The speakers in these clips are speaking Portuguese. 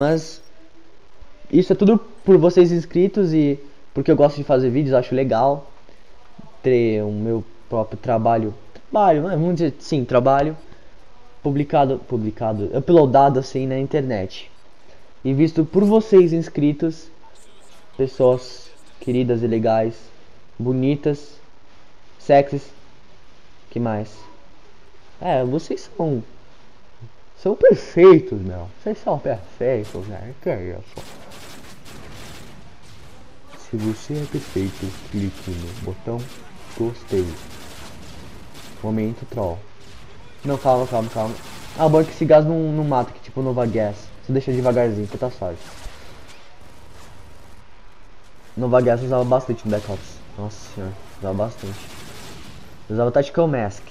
Mas isso é tudo por vocês inscritos e porque eu gosto de fazer vídeos, acho legal ter o meu próprio trabalho, trabalho, né? vamos dizer, sim, trabalho publicado, publicado, uploadado assim na internet e visto por vocês inscritos, pessoas queridas e legais, bonitas, sexys, que mais? É, vocês são são perfeitos, meu. Vocês são perfeitos, né? Que é isso? Se você é perfeito, clique no botão gostei. Momento troll. Não, calma, calma, calma. Ah, bom que esse gás não, não mata, que tipo Nova Gas. Você deixa devagarzinho, que tá suave. Nova Gas usava bastante no Black Ops. Nossa senhora, usava bastante. Usava Tactical Mask.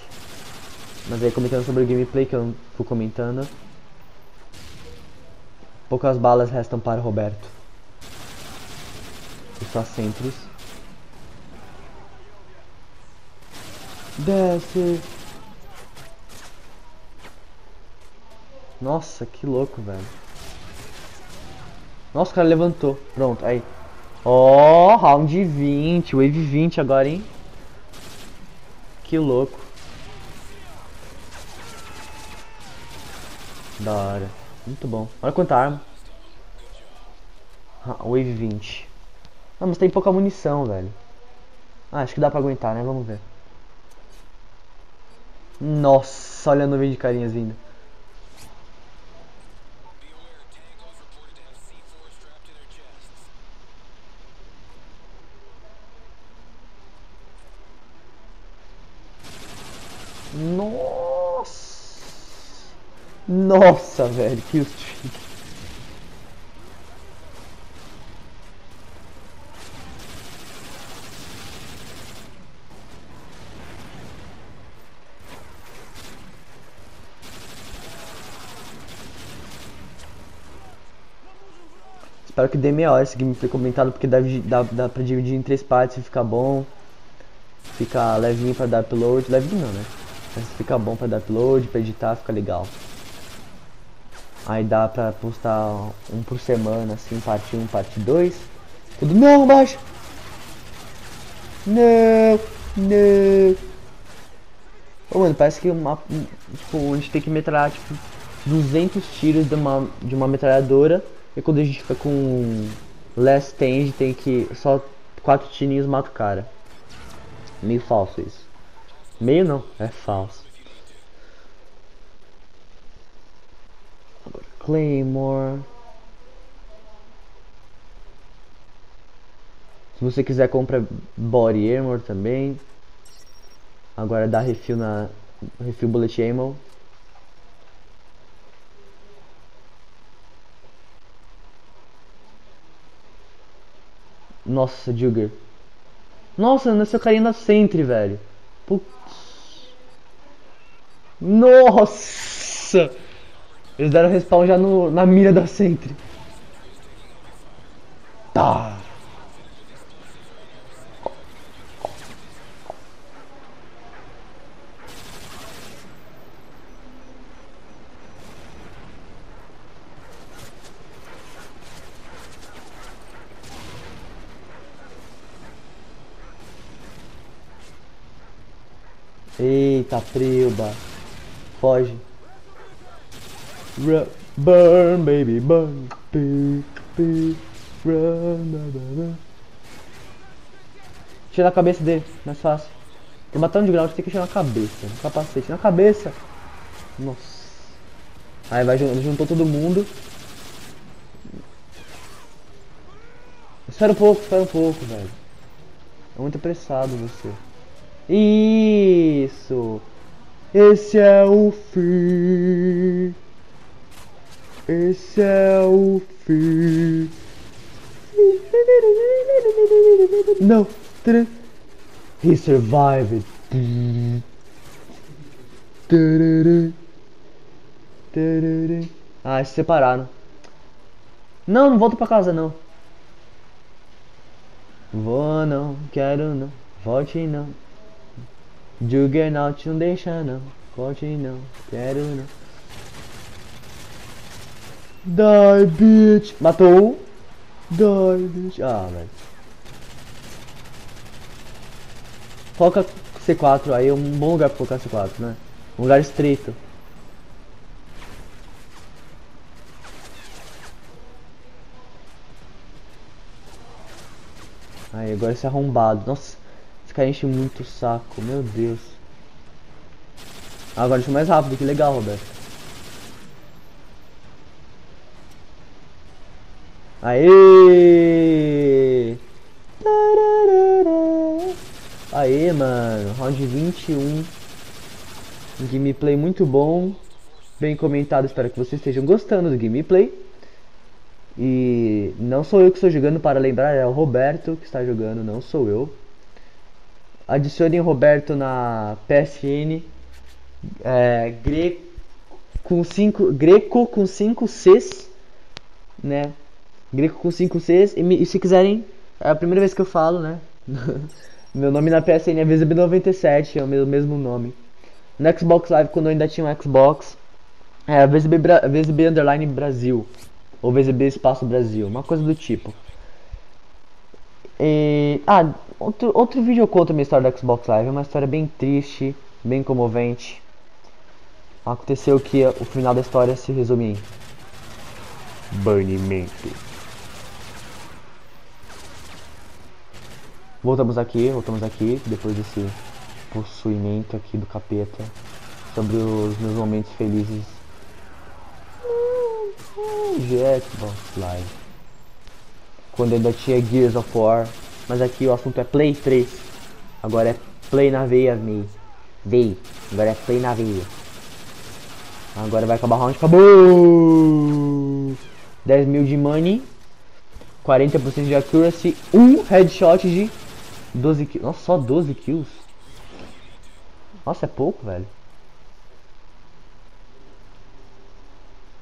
Mas aí comentando sobre o gameplay que eu fui comentando. Poucas balas restam para o Roberto. E só centros. Desce. Nossa, que louco, velho. Nossa, o cara levantou. Pronto, aí. Ó, oh, round 20, wave 20 agora, hein? Que louco. Da hora. Muito bom. Olha quanta arma. Ah, wave 20. Não, mas tem pouca munição, velho. Ah, acho que dá pra aguentar, né? Vamos ver. Nossa, olha a nuvem de carinhas vindo. Nossa! Nossa, velho, que streak. Espero que dê meia hora esse gameplay comentado, porque deve, dá, dá pra dividir em três partes e ficar bom. Fica levinho pra dar upload. Levinho não, né? Mas fica bom pra dar upload, pra editar, fica legal. Aí dá pra postar um por semana, assim, parte 1, parte 2. Tudo, não, baixa! Não, não. Ô, mano, parece que uma, tipo, a gente tem que metralhar, tipo, 200 tiros de uma, de uma metralhadora. E quando a gente fica com less stand, tem que só quatro tirinhos mata o cara. Meio falso isso. Meio não, é falso. Claymore. Se você quiser compra Body Armor também. Agora dá refil na refil Bullet Ammo. Nossa, Jugger. Nossa, nasceu carinha na Sentry, velho. Putz. Nossa! Eles deram respawn já no, na mira da Sentry. Tá. Eita, Prilba. Foge. Burn, baby, burn. Run, Tira a cabeça dele, mais fácil. Tem matando de grau, tem que tirar na cabeça. No capacete, na cabeça. Nossa. Aí vai juntou todo mundo. Espera um pouco, espera um pouco, velho. É muito apressado você. Isso! Esse é o fim. Esse é o fim. Não. He survived. Ah, se separaram. Não, não volto pra casa não. Vou não, quero não, volte não. Juggernaut não deixa não, corte não, quero não. Die, bitch. Matou. Die, bitch. Ah, velho. Coloca C4 aí, é um bom lugar pra colocar C4, né? Um lugar estreito. Aí, agora esse arrombado. Nossa, esse cara enche muito o saco, meu Deus. Agora deixa mais rápido, que legal, Roberto. Aê! Aê, mano. Round 21. Um gameplay muito bom. Bem comentado. Espero que vocês estejam gostando do gameplay. E não sou eu que estou jogando para lembrar, é o Roberto que está jogando, não sou eu. Adicione o Roberto na PSN. É, Gre com 5 Greco com 5 Cs, né? Greco com 5 Cs. E, e, se quiserem, é a primeira vez que eu falo, né? Meu nome na PSN é VZB97, é o meu mesmo nome. No Xbox Live, quando eu ainda tinha um Xbox, é VZB, VZB Underline Brasil. Ou VZB Espaço Brasil, uma coisa do tipo. E, ah, outro, outro vídeo eu conto a minha história do Xbox Live. É uma história bem triste, bem comovente. Aconteceu que o final da história se resume em banimento. Voltamos aqui, voltamos aqui, depois desse possuimento aqui do capeta. Sobre os meus momentos felizes de Xbox Live. Quando ainda tinha Gears of War. Mas aqui o assunto é Play 3. Agora é Play na veia, me. Veio. Agora é Play na veia. Agora vai acabar o round. Acabou! 10 mil de money. 40% de accuracy. Um headshot de 12 kills. Nossa, só 12 kills. Nossa, é pouco, velho.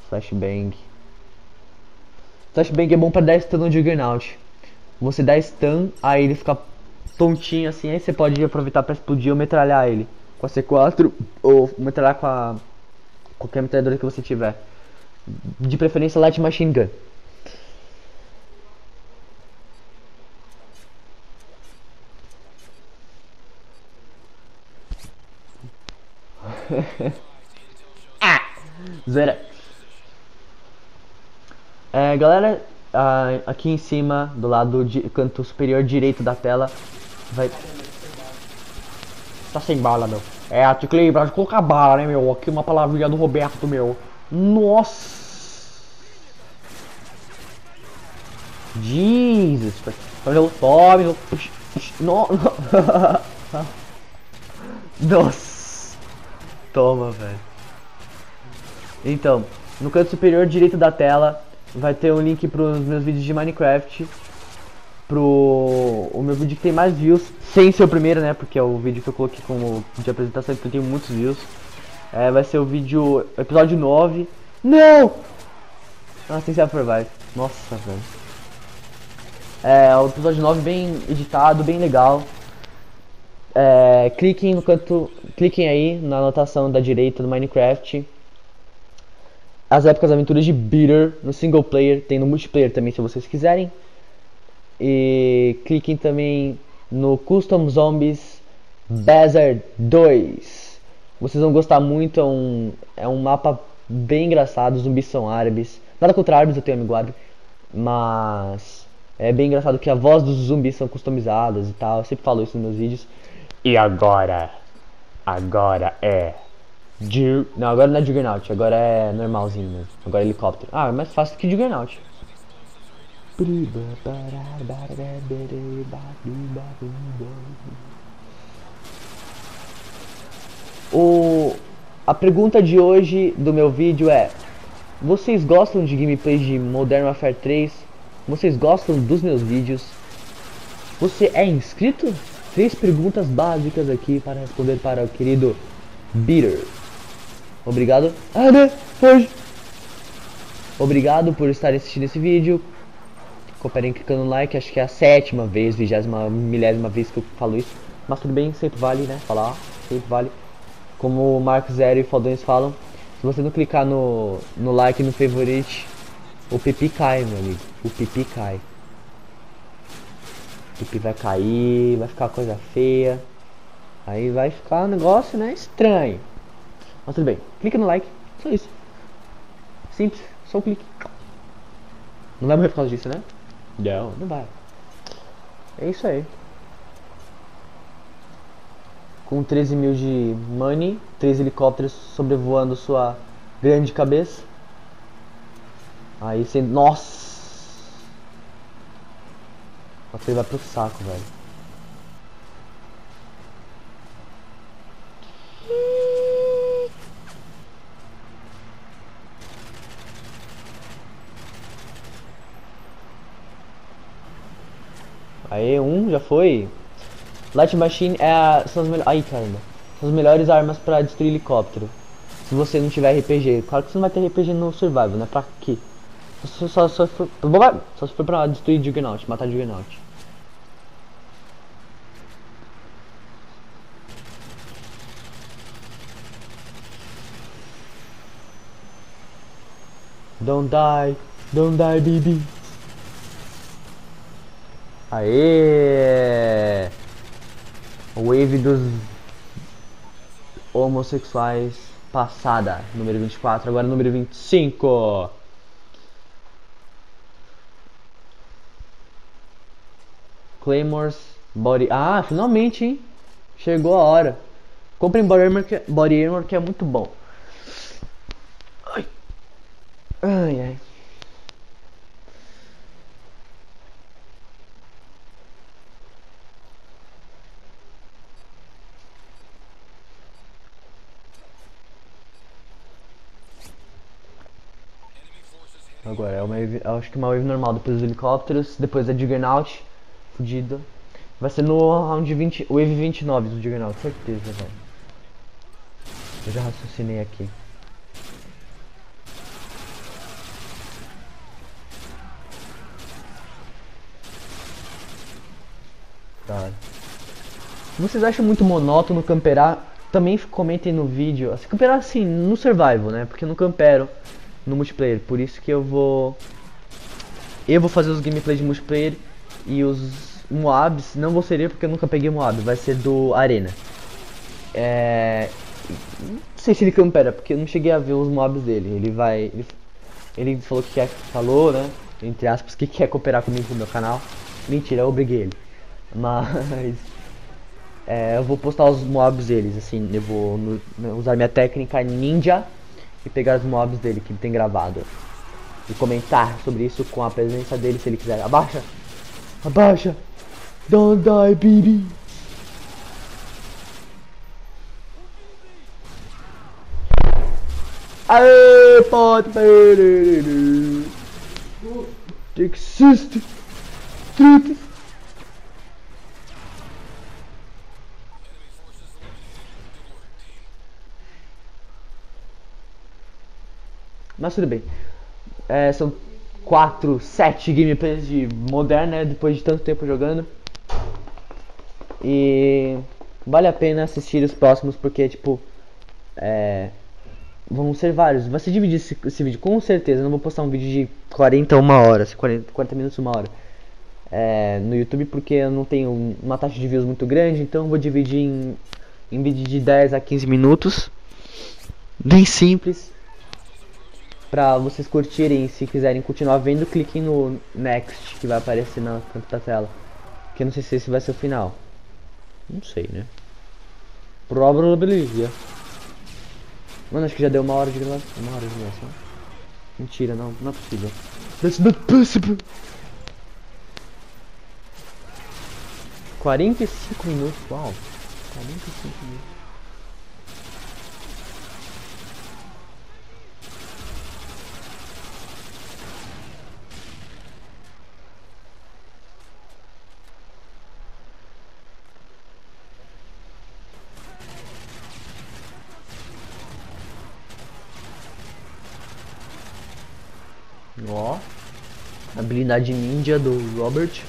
Flashbang. Flashbang é bom pra dar stun no Juggernaut. Você dá stun, aí ele fica tontinho assim, aí você pode aproveitar pra explodir ou metralhar ele. Com a C4 ou metralhar com a... Qualquer metralhadora que você tiver. De preferência Light Machine Gun. Ah! Zera. É, galera, ah, aqui em cima, do lado de canto superior direito da tela, vai... Tá sem bala, meu. É, a teclei pra colocar bala, né, meu? Aqui uma palavrinha do Roberto, meu. Nossa! Jesus! Eu tome, no, Nossa! Toma, velho. Então, no canto superior direito da tela vai ter um link para os meus vídeos de Minecraft. Pro o meu vídeo que tem mais views, sem ser o primeiro, né? Porque é o vídeo que eu coloquei como de apresentação que tem muitos views. É, vai ser o vídeo, episódio 9. Não! Ah, sem ser Survive. Nossa, velho. É, o episódio 9 bem editado, bem legal. É, cliquem no canto, cliquem aí na anotação da direita do Minecraft. As épicas aventuras de Bitter no single player, tem no multiplayer também se vocês quiserem. E cliquem também no Custom Zombies Bazar 2. Vocês vão gostar muito, é um, é um mapa bem engraçado, os zumbis são árabes. Nada contra árabes, eu tenho amigo árabe, mas é bem engraçado que a voz dos zumbis são customizadas e tal. Eu sempre falo isso nos meus vídeos. E agora? Agora é. Não, agora não é Juggernaut, agora é normalzinho mesmo. Agora é helicóptero. Ah, é mais fácil que Juggernaut. O... A pergunta de hoje do meu vídeo é Vocês gostam de gameplays de Modern Warfare 3? Vocês gostam dos meus vídeos? Você é inscrito? Três perguntas básicas aqui para responder para o querido Bitter. Obrigado. Né? Foge. Obrigado por estarem assistindo esse vídeo. Cooperem clicando no like. Acho que é a sétima vez, vigésima, milésima vez que eu falo isso. Mas tudo bem, sempre vale, né? Falar, sempre vale. Como o Mark Zero e Faldões falam. Se você não clicar no, no like no favorite, o pipi cai, meu amigo. O pipi cai. Pipi vai cair, vai ficar coisa feia. Aí vai ficar um negócio, né, estranho. Mas tudo bem. Clica no like. Só isso. Simples. Só um clique. Não vai morrer por causa disso, né? Não, não vai. É isso aí. Com 13 mil de money, três helicópteros sobrevoando sua grande cabeça. Aí você. Nossa! A vai pro saco, velho. Aí, um, já foi. Light Machine é a, são as melhores. Ai, caramba. São as melhores armas pra destruir helicóptero. Se você não tiver RPG. Claro que você não vai ter RPG no Survival, né? Pra quê? Só, só, só, só for pra destruir Juggernaut, matar Juggernaut. Don't die, don't die, baby. Aê! Wave dos homossexuais passada, número 24, agora número 25. Claymores Body. Ah, finalmente, hein? Chegou a hora. Comprem Body Armor que, Body Armor que é muito bom. Ai, ai. ai. Agora, é uma acho que uma wave normal, depois dos helicópteros, depois da Juggernaut, Vai ser no round 20, wave 29 do Juggernaut, certeza, velho. Eu já raciocinei aqui. Tá. Vocês acham muito monótono camperar, também comentem no vídeo. Assim, camperar assim, no survival, né? Porque eu não campero no multiplayer. Por isso que eu vou eu vou fazer os gameplays de multiplayer e os Moabs não vou ser porque eu nunca peguei Moab, vai ser do Arena. É... Não sei se ele campera, porque eu não cheguei a ver os Moabs dele. Ele vai. Ele, ele falou que quer. Falou, né? Entre aspas, que quer cooperar comigo no meu canal. Mentira, eu obriguei ele. Mas. É, eu vou postar os mobs deles, assim, eu vou no, usar minha técnica ninja e pegar os mobs dele que ele tem gravado. E comentar sobre isso com a presença dele se ele quiser. Abaixa! Abaixa! Don't die, baby! Aê, pode! Existe! Truth! Mas tudo bem. É, são 4, 7 gameplays de Modern, né? Depois de tanto tempo jogando. E vale a pena assistir os próximos porque, tipo, é, vão ser vários. Vai ser dividir esse, esse, vídeo, com certeza. Eu não vou postar um vídeo de 40 uma hora, 40, 40 minutos, uma hora. É, no YouTube porque eu não tenho uma taxa de views muito grande, então vou dividir em, em vídeo de 10 a 15 minutos. Bem simples para vocês curtirem. Se quiserem continuar vendo, cliquem no Next que vai aparecer na canto da tela. Que eu não sei se esse vai ser o final. Não sei, né? Probability. Mano, acho que já deu uma hora de gravação. Uma hora de gravação. Mentira, não, não é possível. That's not possible. 45 minutos, uau. 45 minutos. Ó. Habilidade ninja do Robert.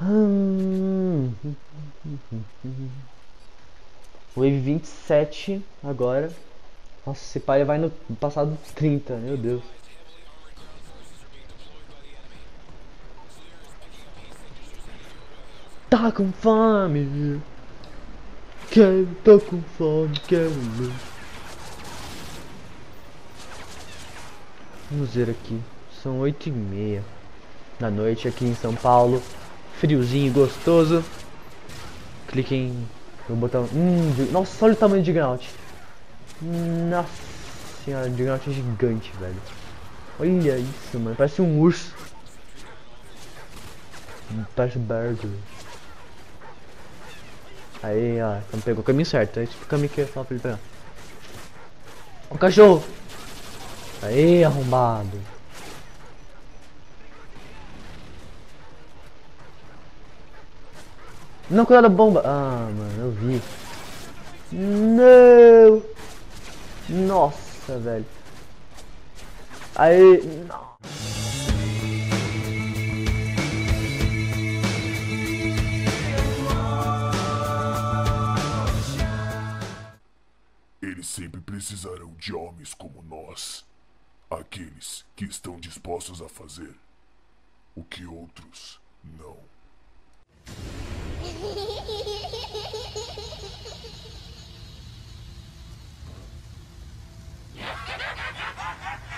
Hum. Wave 27 agora. Nossa, esse pai vai no passado 30, meu Deus. Tá com fome. Quero, tô com fome, quero. Vamos ver aqui. São oito e meia da noite aqui em São Paulo. Friozinho gostoso. Cliquem no botão. Hum, de... Nossa, olha o tamanho de Gnaut. Nossa senhora, de Gnaut é gigante, velho. Olha isso, mano. Parece um urso. Parece um bird. Aí, ó, então pegou o caminho certo. É esse o caminho que eu falar pra ele pegar. O cachorro! Aí, arrombado. Não, cuidado da bomba. Ah, mano, eu vi. Não! Nossa, velho. Aí, não. de homens como nós, aqueles que estão dispostos a fazer o que outros não.